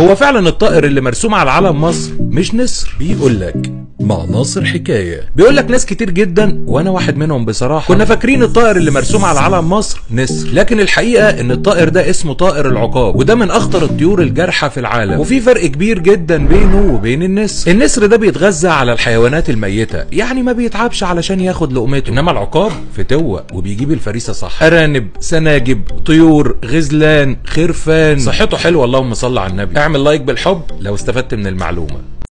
هو فعلا الطائر اللي مرسوم على علم مصر مش نسر. بيقول لك مع ناصر حكاية. بيقول لك ناس كتير جدا وأنا واحد منهم بصراحة. كنا فاكرين الطائر اللي مرسوم على علم مصر نسر. لكن الحقيقة إن الطائر ده اسمه طائر العقاب وده من أخطر الطيور الجارحة في العالم. وفي فرق كبير جدا بينه وبين النسر. النسر ده بيتغذى على الحيوانات الميتة يعني ما بيتعبش علشان ياخد لقمته. إنما العقاب فتوة وبيجيب الفريسة صح. أرانب سناجب طيور غزلان خرفان. صحته حلوة اللهم صل على النبي. اعمل لايك بالحب لو استفدت من المعلومة.